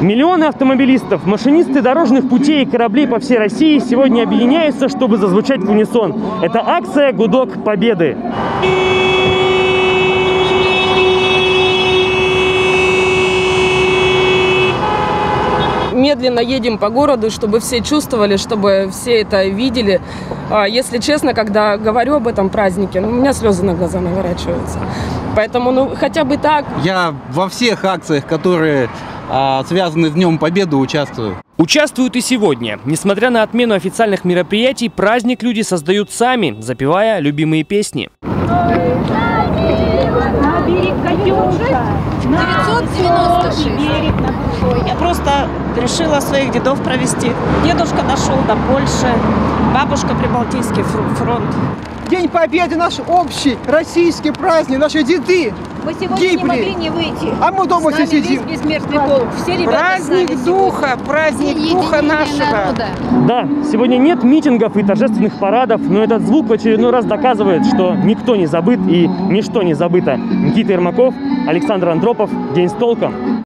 Миллионы автомобилистов, машинисты дорожных путей и кораблей по всей России сегодня объединяются, чтобы зазвучать в унисон. Это акция «Гудок Победы». медленно едем по городу, чтобы все чувствовали, чтобы все это видели. А, Если честно, когда говорю об этом празднике, ну, у меня слезы на глаза наворачиваются. Поэтому, ну, хотя бы так. Я во всех акциях, которые а, связаны с Днем Победы, участвую. Участвуют и сегодня. Несмотря на отмену официальных мероприятий, праздник люди создают сами, запевая любимые песни. На берег Катюша, 996. берег на большой. Я просто решила своих дедов провести. Дедушка дошел до Польши, бабушка Прибалтийский фр- фронт. День Победы наш общий, российский праздник, наши деды. Мы сегодня Гибли. не могли не выйти. А мы дома С нами все сидим. весь бессмертный полк. Все ребята Праздник духа, праздник духа нашего. Да, сегодня нет митингов и торжественных парадов, но этот звук в очередной раз доказывает, что никто не забыт и ничто не забыто. Никита Ермаков, Александр Андропов. День с толком.